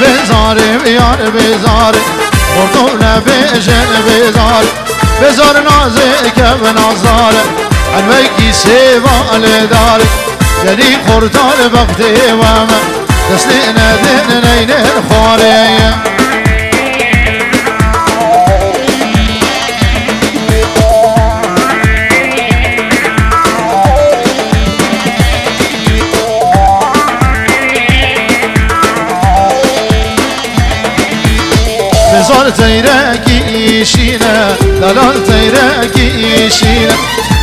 بزاری بیار بزاری خورتونه بیشن بزاری بزار نازه که بنازاره حلوة کی سیوال داره گلی خورتان وقتی وام دستی ندین نین خواره بزار تیرکی ایشینه دلال تیرکی ایشینه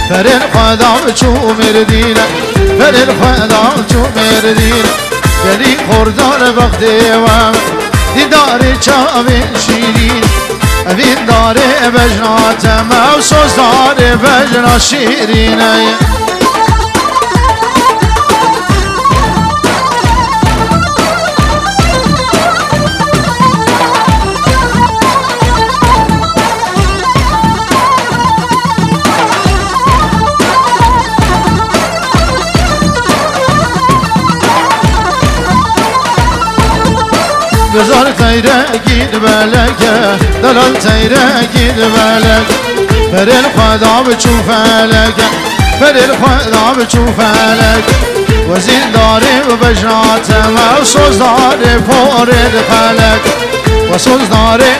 فرین خدا چو مردینه فرین خدا چو مردینه گلی خوردار وقتی وام دیدار چاوین شیرین اوین داره بجنات موسوس داره بجنا شیرینه تیره گید بلکه دلال تیره گید بلکه فریل خدا بچون فلکه فریل خدا بچون فلکه وزین داری و بجنات و سوز داره پورد فلکه و سوز داره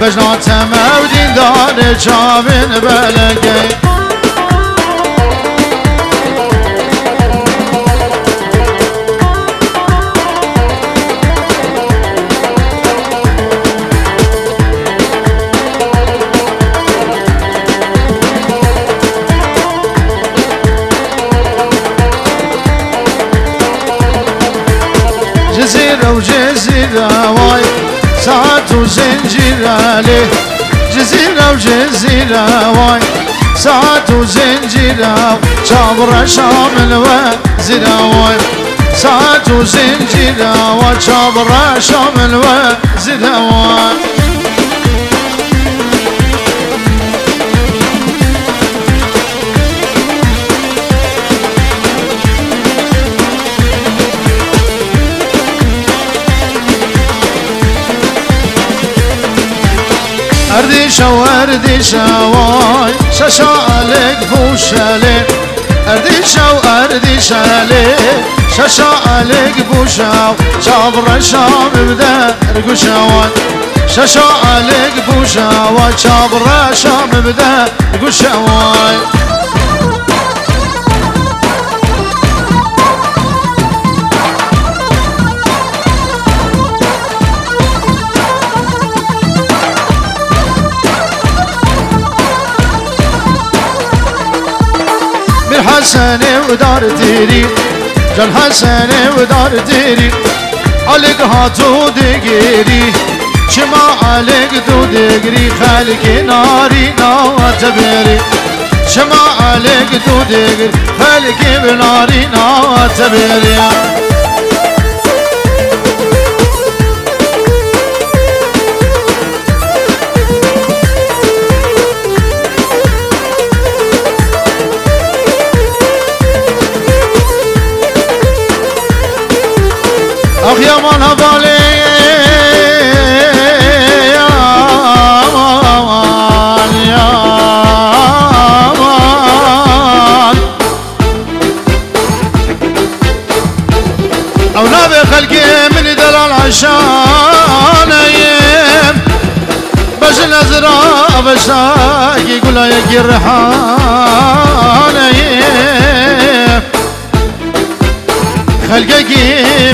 بجناته و دین داره جامن جزيرة واي ساعات وزنجيرة شابرة شامل وزيرة واي ساعات وزنجيرة وشابرة شامل وزيرة واي اردیشا و اردیشا وای. ششالک بوشاله. اردیشا و اردیشاله ششالک بوشاو. چابر شام بدر گوشاوان ششالک بوشاو. چابر شام بدر گوشاوان بالحسن ودار تيري جل حسن ودار تيري عليك هاتو دقيري شما عليك دو دقري خالك ناري نوات بيري شما عليك دو دقري خالك بناري نوات بيري مان هبالي يا مان يا خلقي من عشان أيام باش نزرع خلقك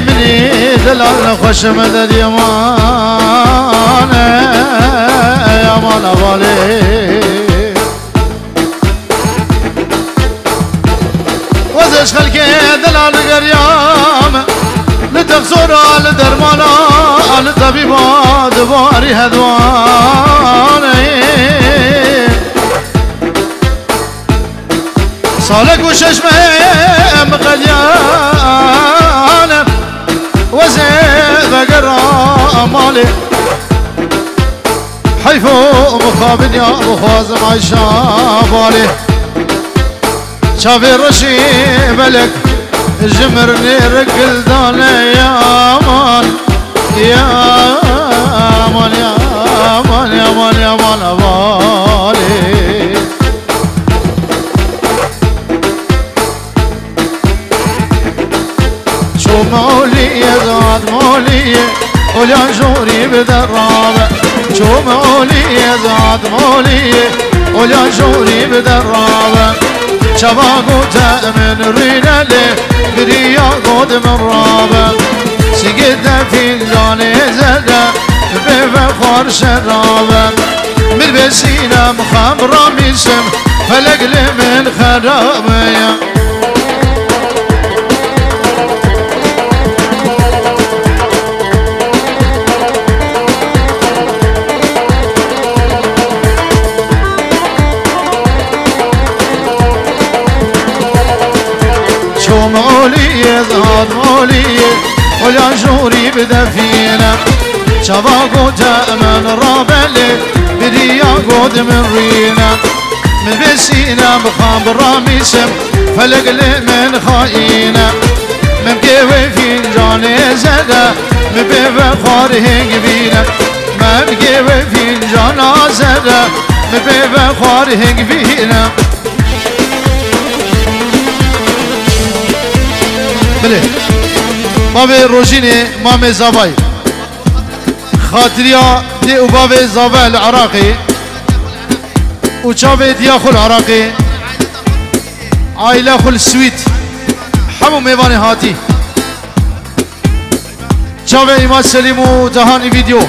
مني دلال خوش مدد يمان يمان بالي وزش خلقي دلال قريام لتغزر على درمانا على طبيبا دباري هدوان صالك وششمه مقليان وزيد قرا مالي حيفو مخابن يا مخازم عشابالي شافي رشي ملك جمرني رقل داني يا مان يا مان يا مان يا مان يا مان بالي مولیه داد مولیه اولیان جوری به درابه چو مولیه داد مولیه اولیان جوری به درابه چبا گوته من رینله بریا گود من رابه سگده فیلانه زده به وفار شرابه میر بسینم خمرا میسم فلق من خرابه. ولا جوري بدفينا شبا قد من رابلي بديا قد من رينا. من بسينا مخابر راميسم فلق من خاينا من كيوي في جاني زدا من بفخار هنگ بينا. من كيوي في جانا زدا من بفخار هنگ بينا. بله باوی روژین مام زاوای خاطریا دی او باوی زاوای العراقی او چاوی دیا خل عراقی عائله خل سویت همو میوان هاتی چاوی ایمان سلیم و دهانی ویدیو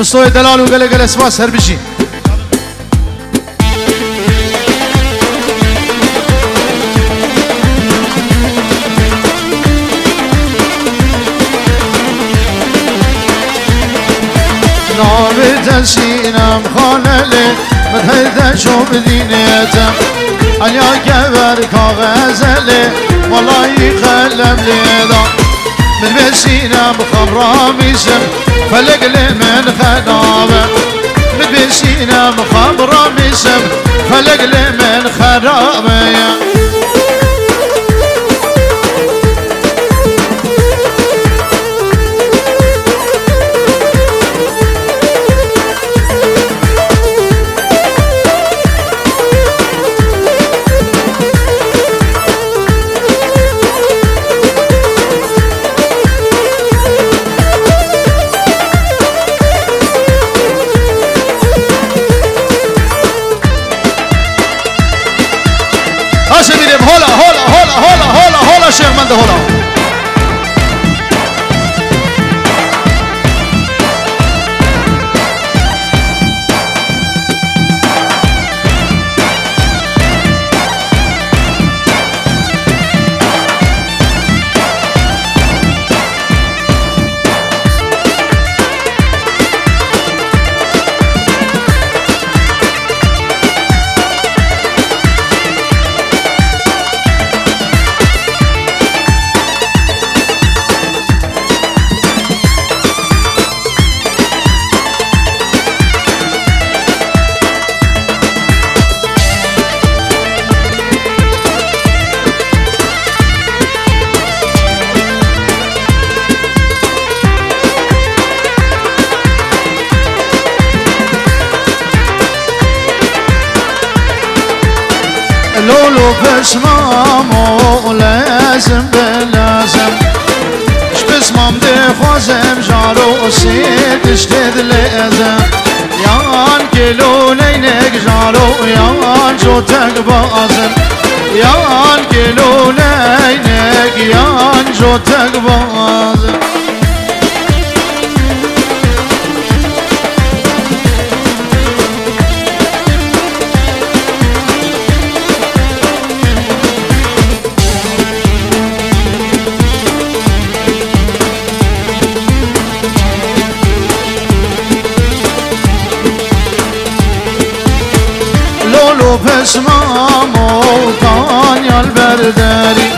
مستوی دلال و گله گله سواس هر بشین هربشي نابت سینم خانله مدهد شو بدینیتم علیا کبر کاغذله والله قلم لیدا من بسینم خمرامیسم فلق من خنابه من بسینم خمرامیسم فلق من خرابه لولو پشمامو لازم بلازم اش بسمام ده خوازم جارو سیدش دد لازم یان کلو نینک جارو یان جو تک بازم یان کلو نینک یان جو تک بازم و پشمام و دانیال برداری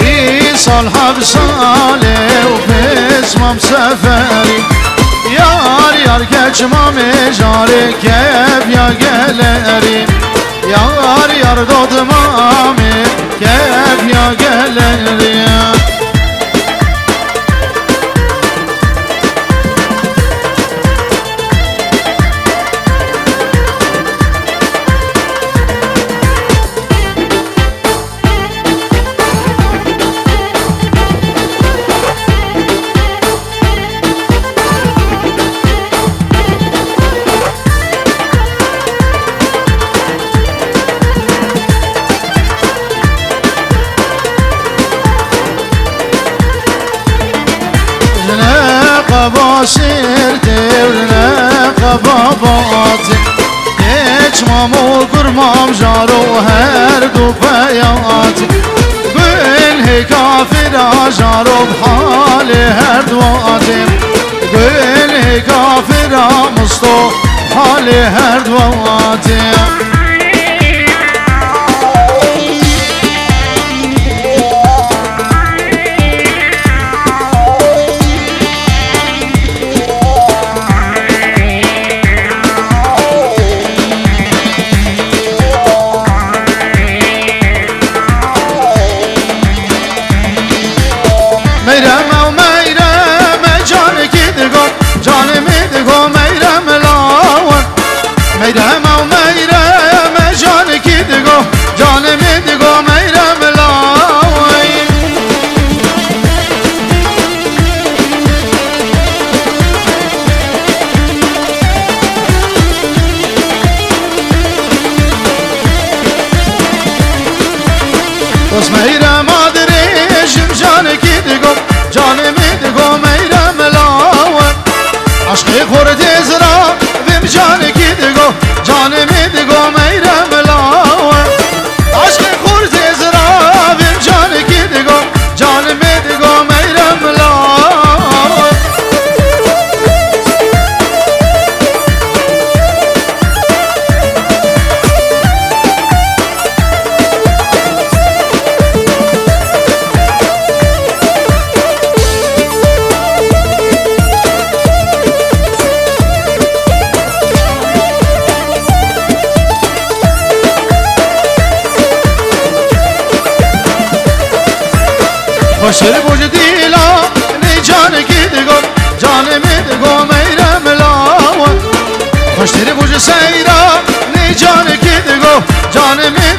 ای سال هفت ساله و پشمام سفری یار یار کچمام جاره کف یا گلری یار یار دودمام کف یا گلری şaşır devre kababat Geçmam o kurmam jaro her dupeyat Gün hey kafira jaro hali her duatim Gün hey kafira musto hali her duatim Mehrem adrejim canı kidi gom سر برج دیلا نیجان گیدگم جان میدگم ایرم لامد خوش تری برج سیرا نیجان گیدگم جان میدگم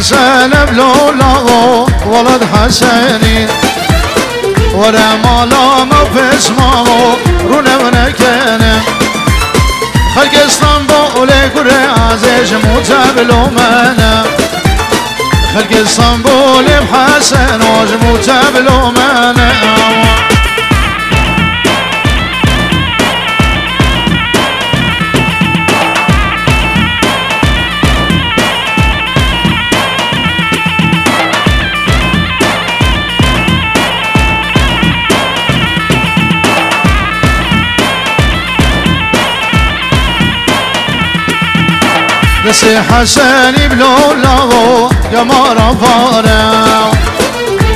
حسن بلولا ولد حسنين ورا مالا ما فيس مامو رونا ونكنا خلق اسطنبول كره عزيز متابلو منا خلق اسطنبول بحسن وجمتابلو منا دسي حسن بلولاو قمر فارع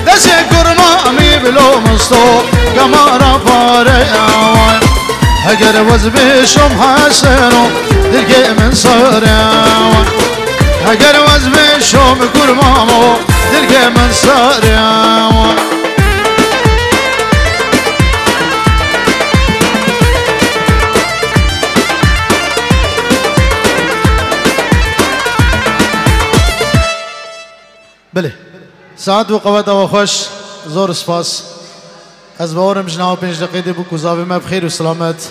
دسي قرمامي بلو مصطو قمر فارع هقر وزبي شم حسنو دلقي من صارع سعد و قوت و خوش زور سپاس از باورم جناب پنج دقیقه بو کوزاوی ما و سلامت